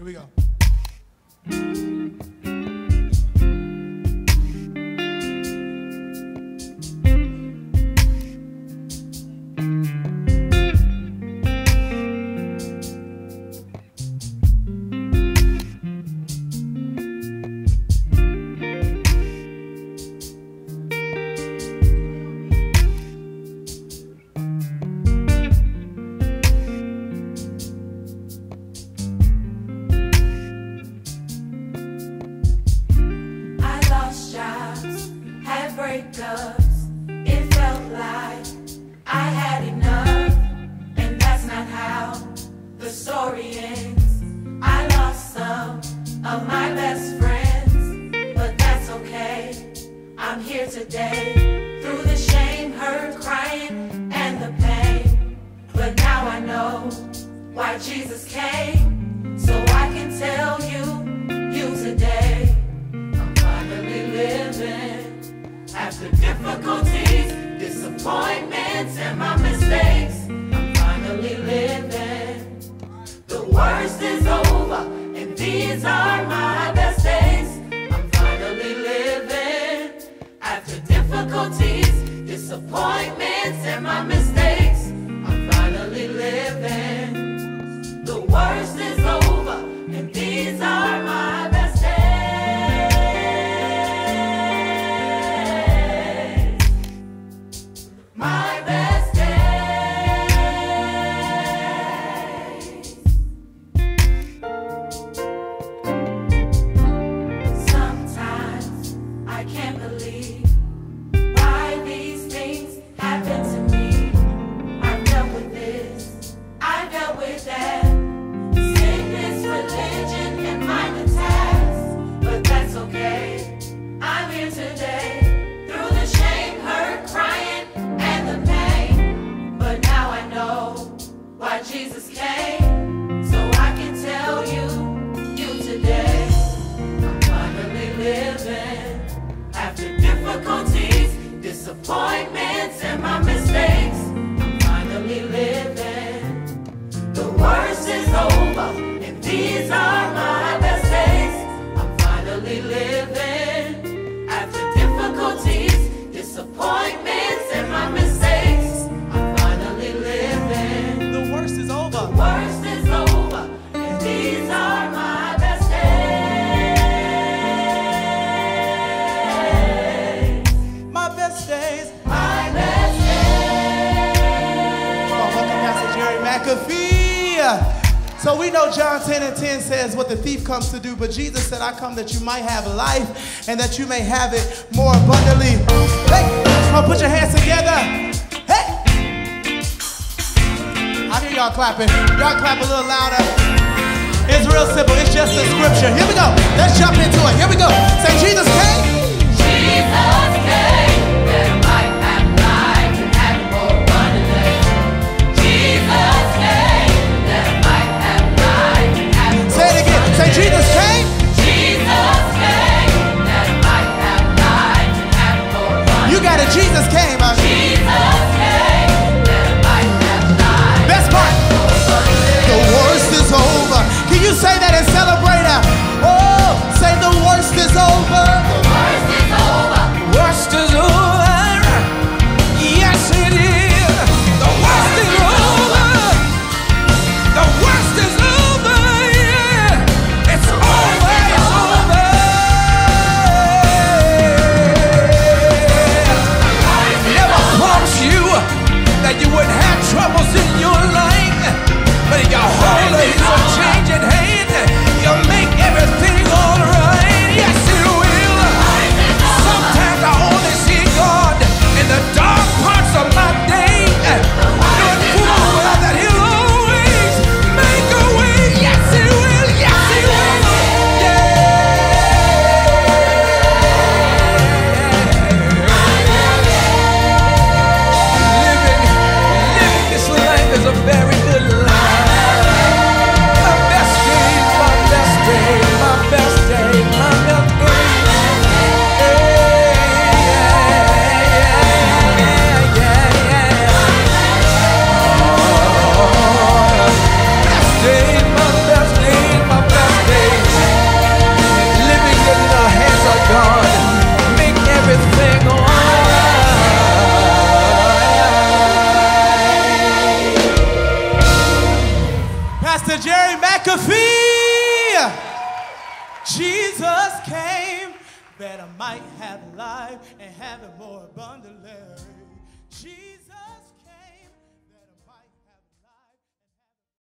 Here we go. Today through the shame, hurt, crying, and the pain. But now I know why Jesus came, so I can tell you, you today. I'm finally living after difficulties, disappointments, and my mistakes. And my mistakes. I'm finally living. The worst is over, and these are my best days. My best days. Sometimes I can't believe So we know John 10 and 10 says what the thief comes to do, but Jesus said, I come that you might have life and that you may have it more abundantly. Hey, come on, put your hands together. Y'all clapping. Y'all clap a little louder. It's real simple. It's just a scripture. Here we go. Let's jump into it. Here we go. Say, Jesus came. Jesus came that I might have life and have it more abundantly. Jesus